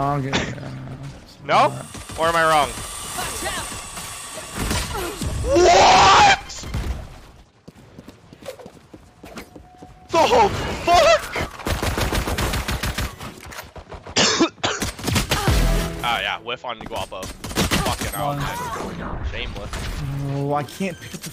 No? Or am I wrong? What? The whole fuck? Ah, yeah, whiff on Guapo. Fucking out. Shameless. Oh, I can't pick up the